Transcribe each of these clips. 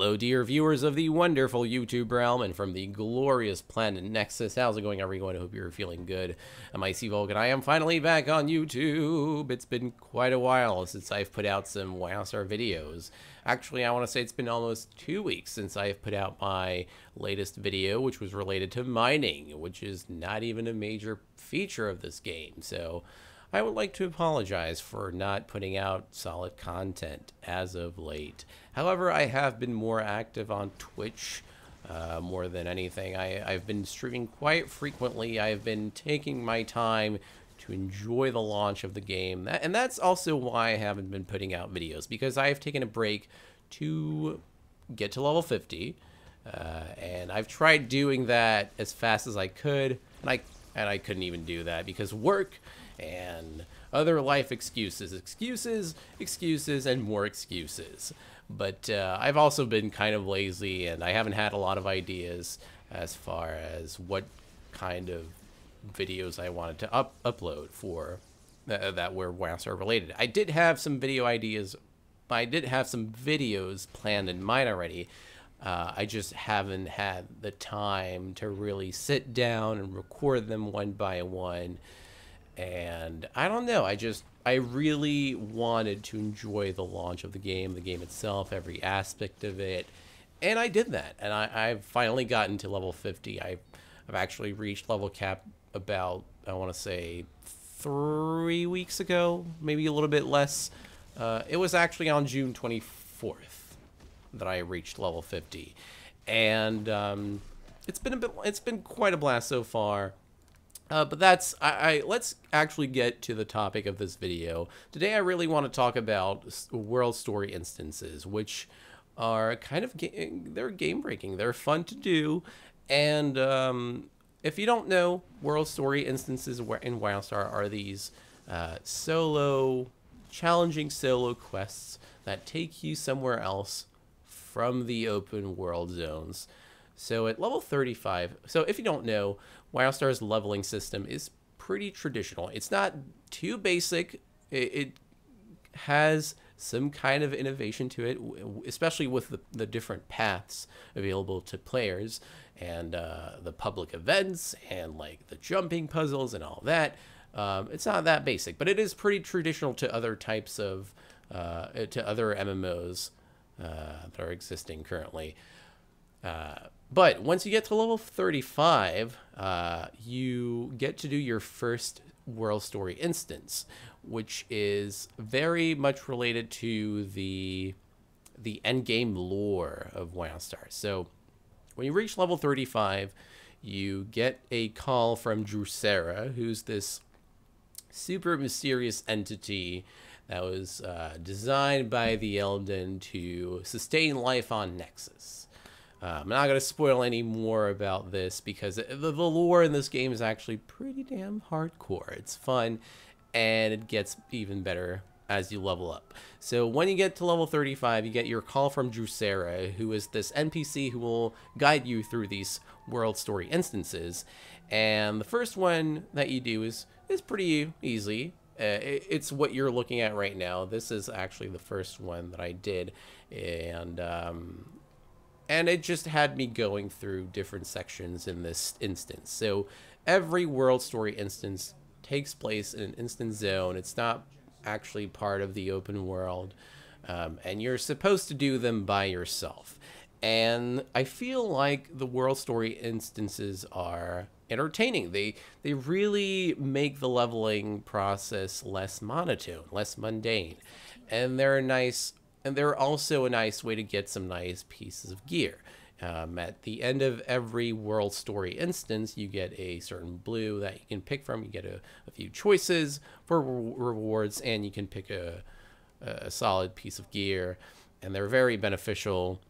Hello, dear viewers of the wonderful YouTube realm and from the glorious planet Nexus. How's it going, everyone? I hope you're feeling good. I'm Icy Volk, and I am finally back on YouTube. It's been quite a while since I've put out some WildStar videos. Actually, I want to say it's been almost two weeks since I've put out my latest video, which was related to mining, which is not even a major feature of this game. So, I would like to apologize for not putting out solid content as of late. However, I have been more active on Twitch uh, more than anything. I, I've been streaming quite frequently. I've been taking my time to enjoy the launch of the game. And that's also why I haven't been putting out videos, because I have taken a break to get to level 50. Uh, and I've tried doing that as fast as I could, and I, and I couldn't even do that because work and other life excuses, excuses, excuses, and more excuses. But uh, I've also been kind of lazy and I haven't had a lot of ideas as far as what kind of videos I wanted to up upload for uh, that were WildStar related. I did have some video ideas. I did have some videos planned in mind already. Uh, I just haven't had the time to really sit down and record them one by one and I don't know. I just I really wanted to enjoy the launch of the game, the game itself, every aspect of it, and I did that. And I, I've finally gotten to level 50. I've I've actually reached level cap about I want to say three weeks ago, maybe a little bit less. Uh, it was actually on June 24th that I reached level 50, and um, it's been a bit. It's been quite a blast so far. Uh, but that's I, I, let's actually get to the topic of this video. Today i really want to talk about world story instances which are kind of they're game breaking they're fun to do and um, if you don't know world story instances in wildstar are these uh, solo challenging solo quests that take you somewhere else from the open world zones so at level 35, so if you don't know, WildStar's leveling system is pretty traditional. It's not too basic. It, has some kind of innovation to it, especially with the, the different paths available to players and uh, the public events and like the jumping puzzles and all that. Um, it's not that basic, but it is pretty traditional to other types of, uh, to other MMOs uh, that are existing currently. Uh, but once you get to level 35, uh, you get to do your first world story instance, which is very much related to the the endgame lore of WildStar. So when you reach level 35, you get a call from Drusera, who's this super mysterious entity that was uh, designed by the Eldan to sustain life on Nexus. Uh, I'm not going to spoil any more about this because the, the lore in this game is actually pretty damn hardcore. It's fun and it gets even better as you level up. So when you get to level 35, you get your call from Drusera, who is this NPC who will guide you through these world story instances. And the first one that you do is, is pretty easy. Uh, it, it's what you're looking at right now. This is actually the first one that I did. And um, and it just had me going through different sections in this instance. So every world story instance takes place in an instance zone. It's not actually part of the open world, um, and you're supposed to do them by yourself. And I feel like the world story instances are entertaining. They they really make the leveling process less monotone, less mundane, and they're a nice and they're also a nice way to get some nice pieces of gear. Um, at the end of every world story instance, you get a certain blue that you can pick from. You get a, a few choices for re rewards, and you can pick a, a solid piece of gear, and they're very beneficial.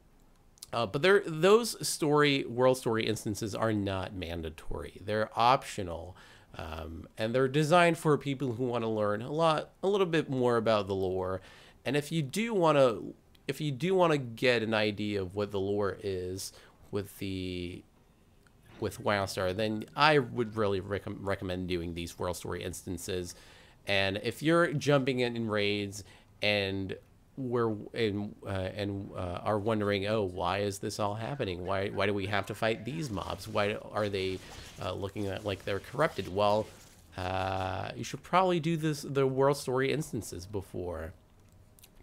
Uh, but those story world story instances are not mandatory. They're optional, um, and they're designed for people who want to learn a lot, a little bit more about the lore and if you do want to, if you do want to get an idea of what the lore is with the with WildStar, then I would really rec recommend doing these world story instances. And if you're jumping in, in raids and we're and uh, and uh, are wondering, oh, why is this all happening? Why why do we have to fight these mobs? Why are they uh, looking at like they're corrupted? Well, uh, you should probably do this the world story instances before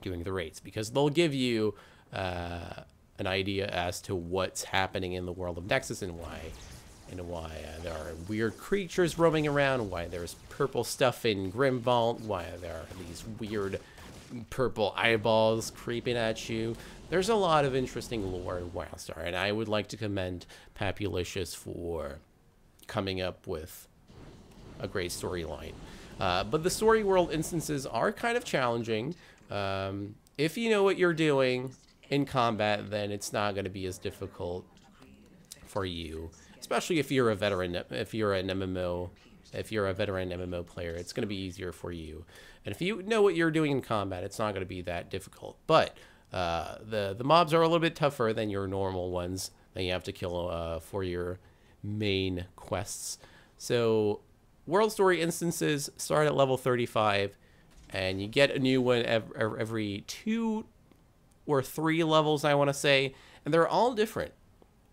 doing the rates because they'll give you uh, an idea as to what's happening in the world of Nexus and why and why uh, there are weird creatures roaming around, why there's purple stuff in Grimvault, why there are these weird purple eyeballs creeping at you. There's a lot of interesting lore in Wildstar, and I would like to commend Papulicious for coming up with a great storyline. Uh, but the story world instances are kind of challenging. Um, if you know what you're doing in combat, then it's not going to be as difficult for you, especially if you're a veteran. If you're an MMO, if you're a veteran MMO player, it's going to be easier for you. And if you know what you're doing in combat, it's not going to be that difficult. But uh, the the mobs are a little bit tougher than your normal ones that you have to kill uh, for your main quests. So world story instances start at level 35 and you get a new one every, every two or three levels i want to say and they're all different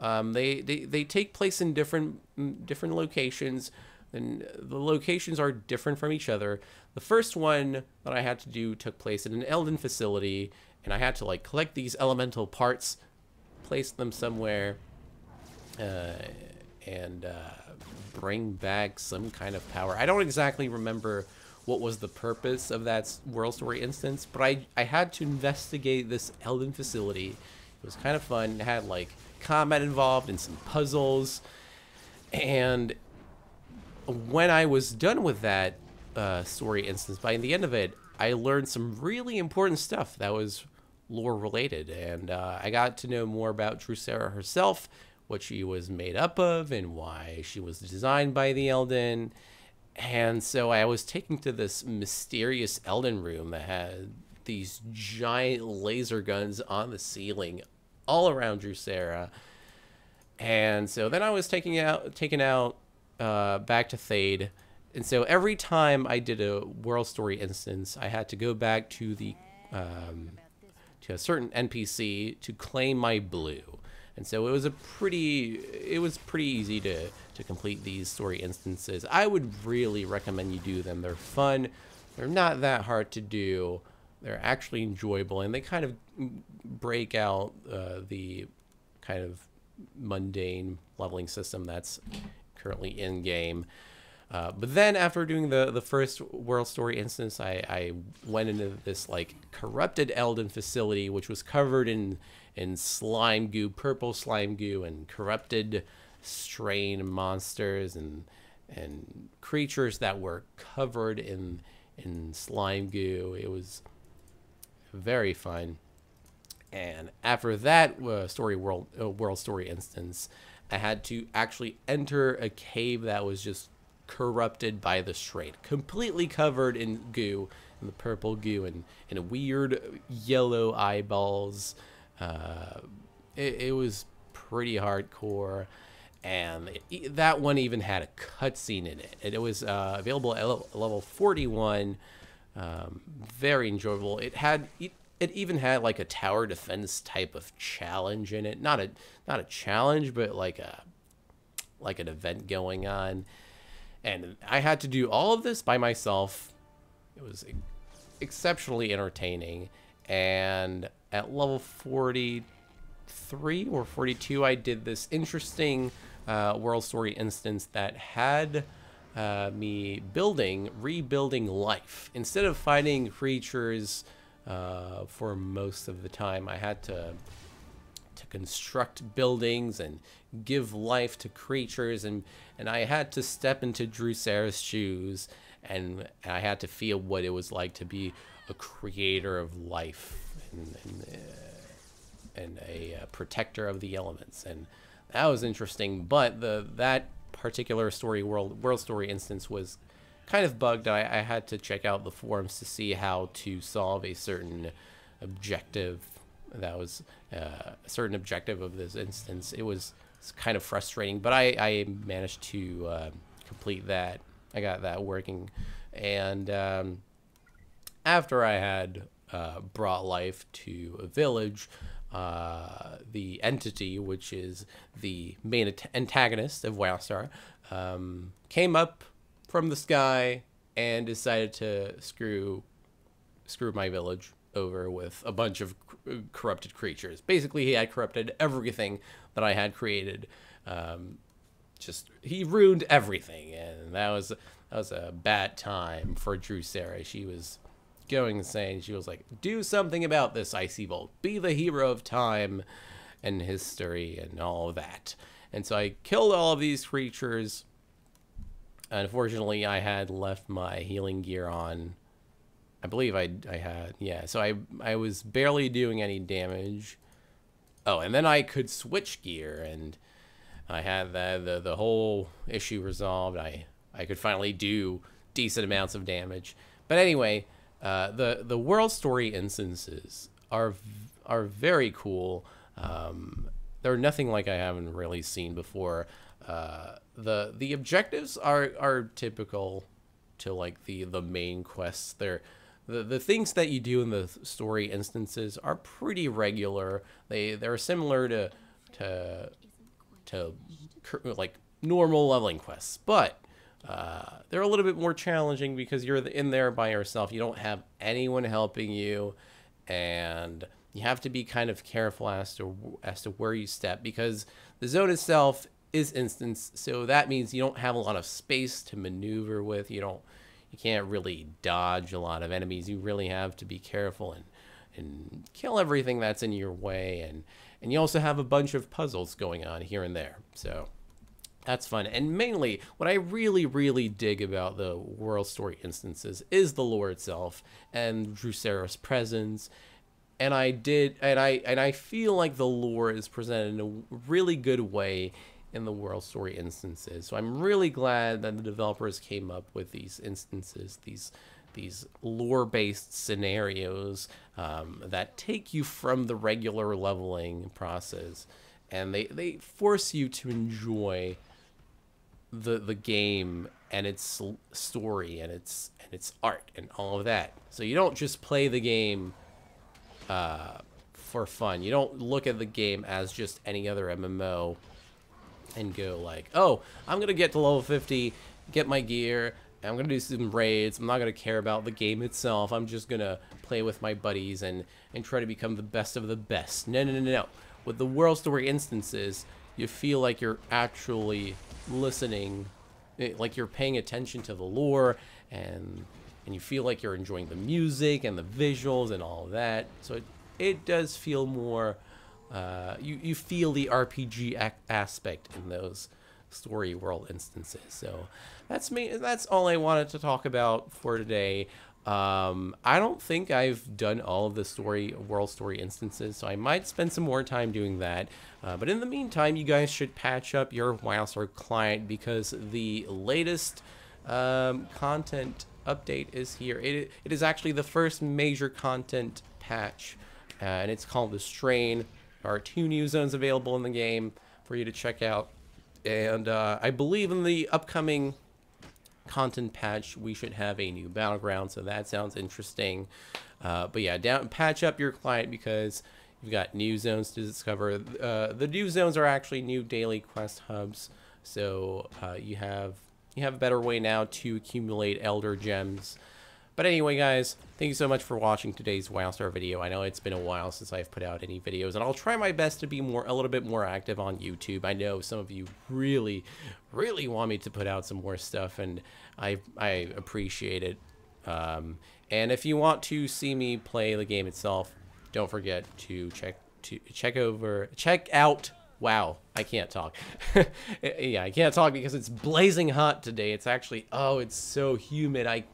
um, they, they they take place in different different locations and the locations are different from each other the first one that i had to do took place in an eldan facility and i had to like collect these elemental parts place them somewhere uh, and uh, bring back some kind of power. I don't exactly remember what was the purpose of that world story instance, but I, I had to investigate this Eldan facility. It was kind of fun. It had like combat involved and some puzzles. And when I was done with that uh, story instance, by the end of it, I learned some really important stuff that was lore related. And uh, I got to know more about Drusera herself what she was made up of and why she was designed by the Eldan. And so I was taken to this mysterious Eldan room that had these giant laser guns on the ceiling all around Drusera. And so then I was taking out taken out uh, back to Thayd. And so every time I did a world story instance, I had to go back to the um, to a certain NPC to claim my blue. And so it was a pretty, it was pretty easy to, to complete these story instances. I would really recommend you do them. They're fun. They're not that hard to do. They're actually enjoyable and they kind of break out uh, the kind of mundane leveling system that's currently in game. Uh, but then after doing the, the first world story instance, I, I went into this like corrupted Eldan facility, which was covered in in slime goo, purple slime goo, and corrupted strain monsters and and creatures that were covered in in slime goo. It was very fun. And after that uh, story world uh, world story instance, I had to actually enter a cave that was just corrupted by the strain, completely covered in goo, in the purple goo, and, and weird yellow eyeballs uh, it, it, was pretty hardcore, and it, that one even had a cutscene in it. And it, was uh, available at level 41. Um, very enjoyable. It had it, it even had like a tower defense type of challenge in it. Not a not a challenge, but like a like an event going on. And I had to do all of this by myself. It was exceptionally entertaining and at level 43 or 42, I did this interesting uh, world story instance that had uh, me building, rebuilding life. Instead of fighting creatures uh, for most of the time, I had to to construct buildings and give life to creatures, and and I had to step into Drusera's shoes, and I had to feel what it was like to be a creator of life and, and, uh, and a uh, protector of the elements. And that was interesting. But the that particular story world world story instance was kind of bugged. I, I had to check out the forums to see how to solve a certain objective. That was uh, a certain objective of this instance. It was kind of frustrating, but I, I managed to uh, complete that. I got that working, and um, after I had uh, brought life to a village, uh, the entity, which is the main antagonist of Wildstar, um, came up from the sky and decided to screw screw my village over with a bunch of corrupted creatures. Basically, he had corrupted everything that I had created. Um, just he ruined everything, and that was that was a bad time for Drusera. She was going insane. She was like, "Do something about this, Icy Volk. Be the hero of time and history and all of that." And so I killed all of these creatures. Unfortunately, I had left my healing gear on. I believe I I had yeah. So I I was barely doing any damage. Oh, and then I could switch gear and I had the, the the whole issue resolved. I I could finally do decent amounts of damage. But anyway, uh, the the world story instances are are very cool. Um, they're nothing like I haven't really seen before. Uh, the the objectives are are typical to like the the main quests. They're the, the things that you do in the story instances are pretty regular. They they're similar to to to like normal leveling quests, but uh, they're a little bit more challenging because you're in there by yourself. You don't have anyone helping you, and you have to be kind of careful as to as to where you step because the zone itself is instance, so that means you don't have a lot of space to maneuver with. You don't, you can't really dodge a lot of enemies. You really have to be careful and and kill everything that's in your way and and you also have a bunch of puzzles going on here and there. So that's fun. And mainly, what I really, really dig about the world story instances is the lore itself and Drusera's presence. And I did, and I and I feel like the lore is presented in a really good way in the world story instances. So I'm really glad that the developers came up with these instances, these these lore-based scenarios um, that take you from the regular leveling process, and they they force you to enjoy the the game and its story and its and its art and all of that. So you don't just play the game uh, for fun. You don't look at the game as just any other MMO and go like, oh, I'm gonna get to level 50, get my gear, I'm gonna do some raids. I'm not gonna care about the game itself. I'm just gonna play with my buddies and and try to become the best of the best. No, no, no, no. With the world story instances, you feel like you're actually listening, eh, like you're paying attention to the lore, and and you feel like you're enjoying the music and the visuals and all that. So it it does feel more. Uh, you you feel the RPG aspect in those story world instances. So that's me. That's all I wanted to talk about for today. Um, I don't think I've done all of the story world story instances, so I might spend some more time doing that. Uh, but in the meantime, you guys should patch up your WildStar client because the latest um, content update is here. It, it is actually the first major content patch, uh, and it's called the Strain. There are two new zones available in the game for you to check out. And uh, I believe in the upcoming content patch, we should have a new battleground. So that sounds interesting. Uh, but yeah, down patch up your client because you've got new zones to discover. Uh, the new zones are actually new daily quest hubs. So uh, you have you have a better way now to accumulate elder gems. But anyway, guys, thank you so much for watching today's Wildstar video. I know it's been a while since I've put out any videos, and I'll try my best to be more a little bit more active on YouTube. I know some of you really, really want me to put out some more stuff, and I I appreciate it. Um, and if you want to see me play the game itself, don't forget to check to check over check out wow i can't talk yeah i can't talk because it's blazing hot today it's actually oh it's so humid i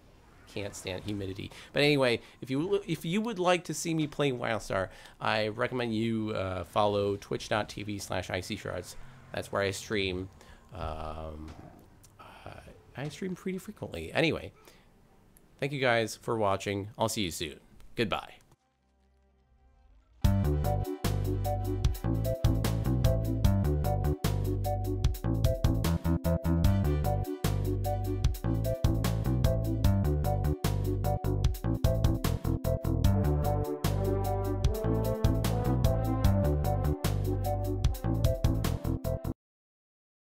can't stand humidity. But anyway, if you if you would like to see me play Wildstar, I recommend you uh, follow twitch.tv slash icyshards. That's where I stream. Um, uh, I stream pretty frequently. Anyway, thank you guys for watching. I'll see you soon. Goodbye.